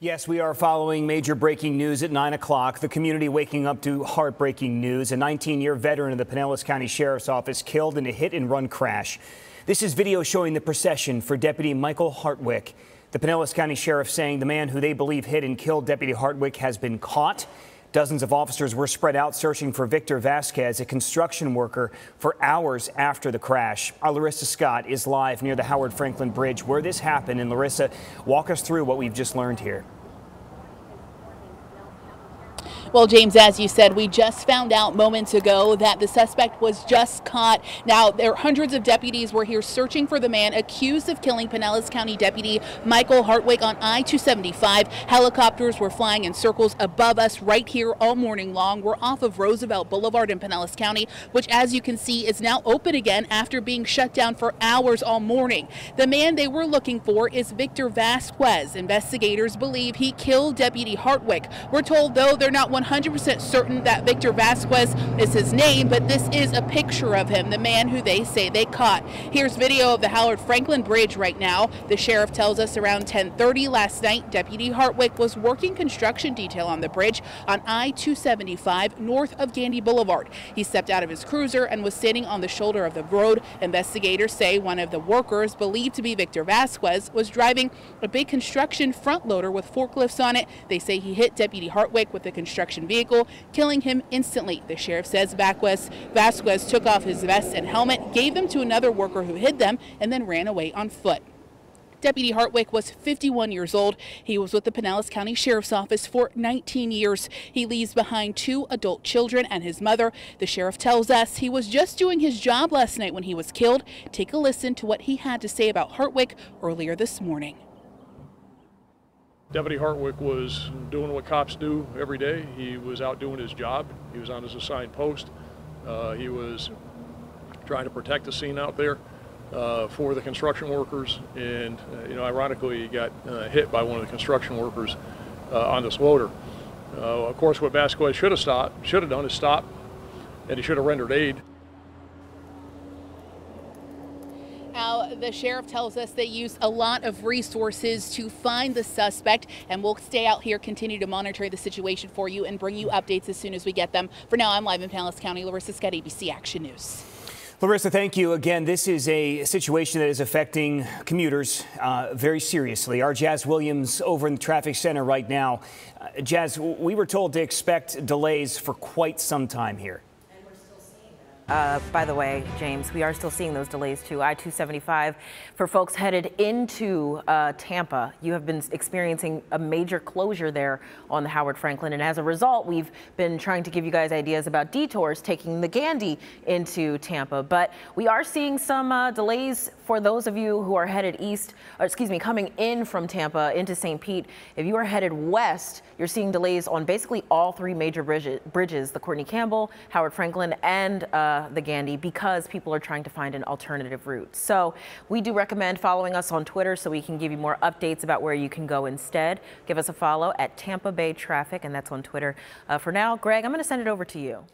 Yes, we are following major breaking news at 9 o'clock. The community waking up to heartbreaking news. A 19 year veteran of the Pinellas County Sheriff's Office killed in a hit and run crash. This is video showing the procession for Deputy Michael Hartwick. The Pinellas County Sheriff saying the man who they believe hit and killed Deputy Hartwick has been caught. Dozens of officers were spread out searching for Victor Vazquez, a construction worker, for hours after the crash. Our Larissa Scott is live near the Howard Franklin Bridge where this happened. And Larissa, walk us through what we've just learned here. Well, James, as you said, we just found out moments ago that the suspect was just caught. Now, there hundreds of deputies were here searching for the man accused of killing Pinellas County Deputy Michael Hartwick on I-275. Helicopters were flying in circles above us right here all morning long. We're off of Roosevelt Boulevard in Pinellas County, which, as you can see, is now open again after being shut down for hours all morning. The man they were looking for is Victor Vazquez. Investigators believe he killed Deputy Hartwick. We're told, though, they're not 100% certain that Victor Vazquez is his name, but this is a picture of him, the man who they say they caught. Here's video of the Howard Franklin Bridge right now. The sheriff tells us around 1030 last night, Deputy Hartwick was working construction detail on the bridge on I-275 north of Gandy Boulevard. He stepped out of his cruiser and was standing on the shoulder of the road. Investigators say one of the workers, believed to be Victor Vazquez, was driving a big construction front loader with forklifts on it. They say he hit Deputy Hartwick with the construction construction vehicle, killing him instantly. The sheriff says Vazquez, Vazquez took off his vest and helmet, gave them to another worker who hid them, and then ran away on foot. Deputy Hartwick was 51 years old. He was with the Pinellas County Sheriff's Office for 19 years. He leaves behind two adult children and his mother. The sheriff tells us he was just doing his job last night when he was killed. Take a listen to what he had to say about Hartwick earlier this morning. Deputy Hartwick was doing what cops do every day. He was out doing his job. He was on his assigned post. Uh, he was trying to protect the scene out there uh, for the construction workers. And, uh, you know, ironically, he got uh, hit by one of the construction workers uh, on this loader. Uh, of course, what Vazquez should have stopped, should have done is stop, and he should have rendered aid. The sheriff tells us they use a lot of resources to find the suspect, and we'll stay out here, continue to monitor the situation for you, and bring you updates as soon as we get them. For now, I'm live in Pinellas County. Larissa Scott, ABC Action News. Larissa, thank you. Again, this is a situation that is affecting commuters uh, very seriously. Our Jazz Williams over in the traffic center right now. Uh, Jazz, we were told to expect delays for quite some time here. Uh, by the way, James, we are still seeing those delays too. I-275 for folks headed into uh, Tampa. You have been experiencing a major closure there on the Howard Franklin. And as a result, we've been trying to give you guys ideas about detours taking the Gandy into Tampa. But we are seeing some uh, delays for those of you who are headed east, or excuse me, coming in from Tampa into St. Pete. If you are headed west, you're seeing delays on basically all three major bridges, the Courtney Campbell, Howard Franklin, and uh, the Gandy because people are trying to find an alternative route. So we do recommend following us on Twitter so we can give you more updates about where you can go instead. Give us a follow at Tampa Bay Traffic, and that's on Twitter. Uh, for now, Greg, I'm going to send it over to you.